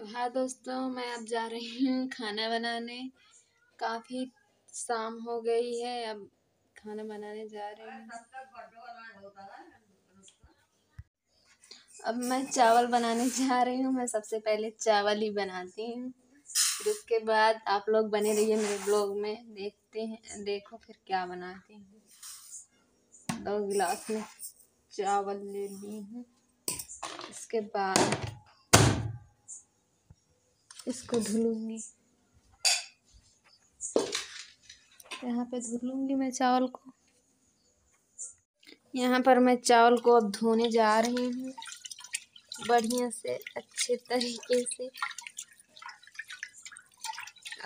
तो हाँ दोस्तों, मैं अब जा रही हूँ खाना बनाने। काफ़ी शाम हो गई है, अब खाना बनाने जा रही हूँ। अब मैं चावल बनाने जा रही हूँ, मैं सबसे पहले चावल ही बनाती हूँ। फिर उसके बाद आप लोग बने रहिए मेरे ब्लॉग में, देखते हैं, देखो फिर क्या बनाती हूँ। दो गिलास में चावल ले ली हूँ। इसके बाद इसको धुलूँगी। यहाँ पे धुलूँगी मैं चावल को। यहाँ पर मैं चावल को अब धोने जा रही हूँ। बढ़िया से अच्छे तरीके से।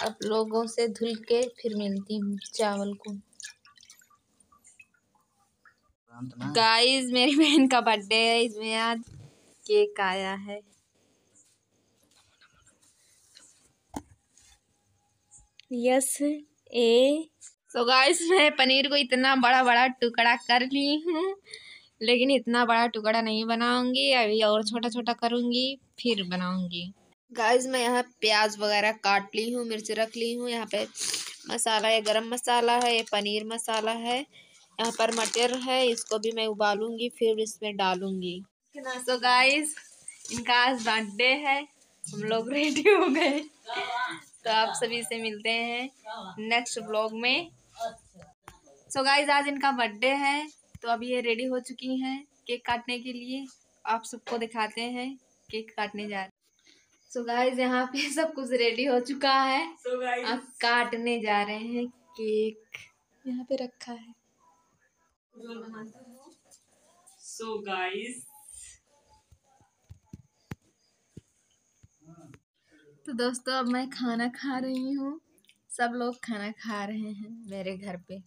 अब लोगों से धुल के फिर मिलती हूँ चावल को। गाइस मेरी बहन का बर्थडे है। इसमें आज केक आया है। यस, ए। तो गाइस मैं पनीर को इतना बड़ा बड़ा टुकड़ा कर ली हूँ, लेकिन इतना बड़ा टुकड़ा नहीं बनाऊँगी, अभी और छोटा छोटा करूँगी, फिर बनाऊँगी। गाइस मैं यहाँ प्याज वगैरह काट ली हूँ, मिर्च रख ली हूँ, यहाँ पे मसाला है, गरम मसाला है ये पनीर मसाला है, यहाँ पर मटर है, इसको भी मैं उबालूँगी, फिर इसमें डालूँगी। सो गाइस इनका आज बर्थडे है, हम लोग रेडी हो गए। तो आप सभी से मिलते हैं नेक्स्ट ब्लॉग में। सो so गाइज़ आज इनका बर्थडे है तो अभी ये रेडी हो चुकी हैं केक काटने के लिए। आप सबको दिखाते हैं केक काटने जा रहे सो गाइज़ यहाँ पे सब कुछ रेडी हो चुका है। So अब काटने जा रहे हैं केक। यहाँ पे रखा है। सो so गाइस तो दोस्तों, अब मैं खाना खा रही हूँ। सब लोग खाना खा रहे हैं मेरे घर पे।